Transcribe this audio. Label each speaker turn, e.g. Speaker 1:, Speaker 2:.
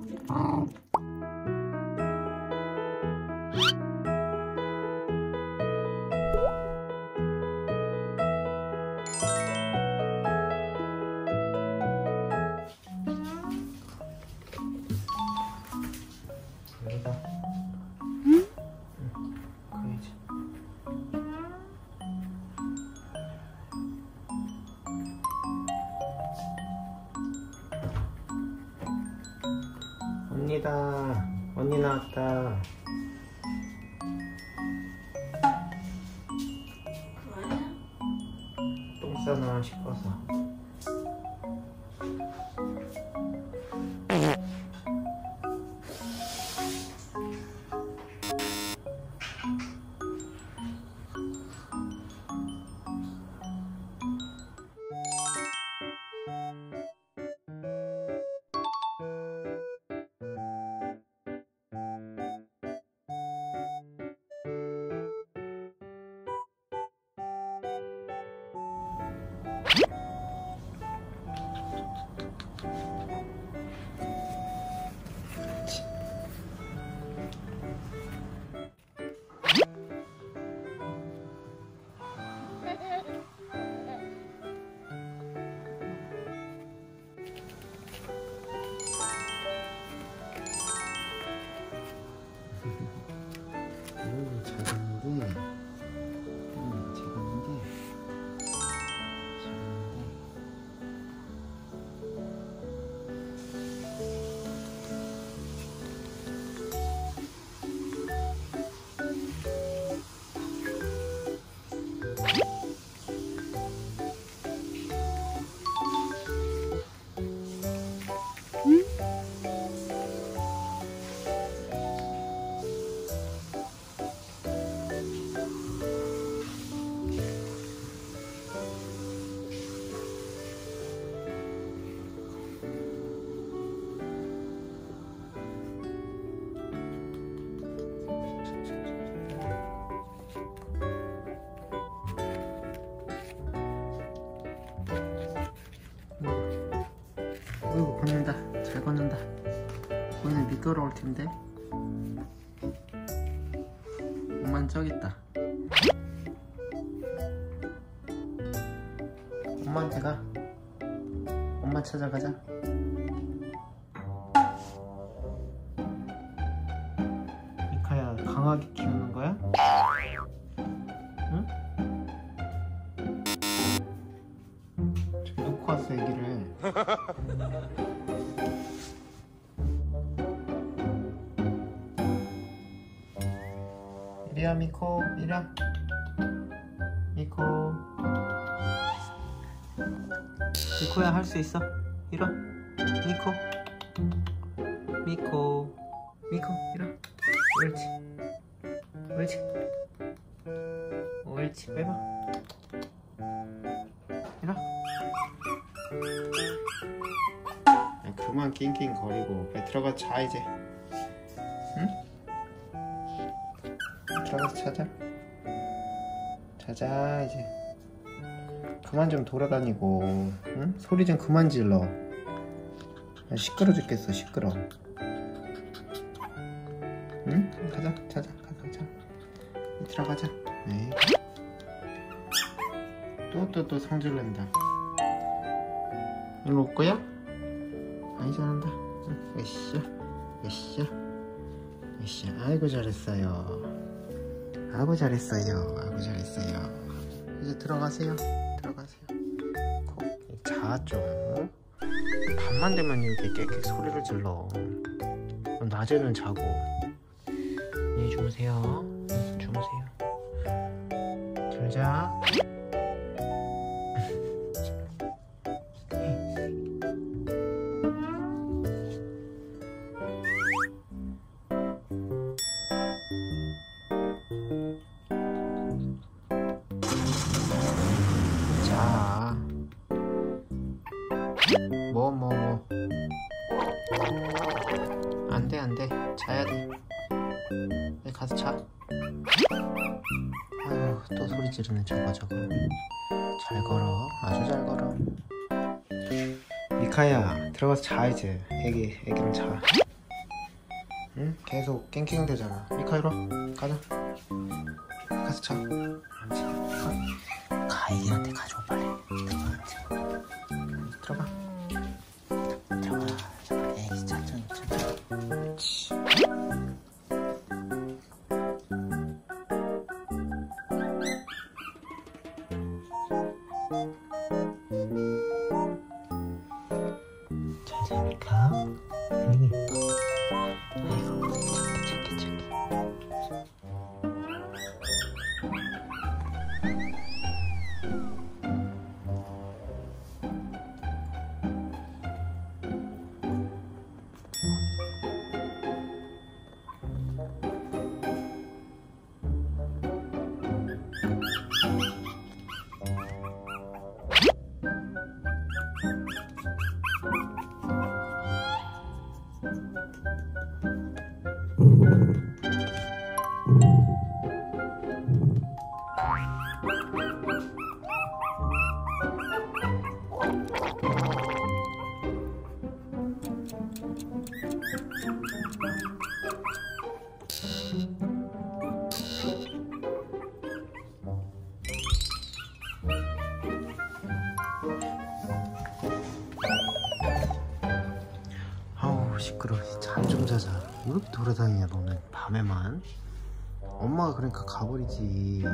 Speaker 1: Oh, oh. 언니다. 언니 나왔다. 똥 싸나 싶어서. よっ! 미끄러울 텐데. 엄만 저기 있다. 엄마한테 가. 엄마 찾아가자. 미카야 강하게 키우는 거야? 응? 저기 놓고 왔어 애기를 이리야 미코. 이리야 미코. 미코야 할 수 있어? 이리 미코. 미코. 미코 이리 옳지. 옳지. 옳지. 빼봐. 이리 야, 그만 낑낑거리고. 빨리 들어가 자 이제 들어가서 자자 자자 이제. 그만 좀 돌아다니고 응? 소리 좀 그만 질러. 야, 시끄러 죽겠어 시끄러. 응? 가자 자자 가자 가자. 들어가자. 네. 또또 또 성질 낸다. 일로 올 거야? 아이 잘한다. 응, 으쌰 으쌰 으쌰 아이고 잘했어요 아이고 잘했어요. 아이고 잘했어요. 이제 들어가세요. 들어가세요. 자좀 밤만 되면 이렇게 깨끗 소리를 질러. 낮에는 자고. 안녕히 주무세요. 응, 주무세요. 잘자 자. 뭐, 뭐, 뭐. 안 돼, 안 돼. 자야 돼. 빨리 가서 자. 아유, 또 소리 지르는 저거, 저거. 잘 걸어. 아주 잘 걸어. 미카야, 들어가서 자, 이제. 애기, 애기는 자. 응? 계속 깽깽 되잖아. 미카 이리 와. 가자. 가서 자. 가. 가 애기한테 가져 빨리. 천천히 미카. 애기. 아이 아우 시끄러워. 잠 좀 자자 왜 이렇게 돌아다니냐 너는 밤에만. 엄마가 그러니까 가버리지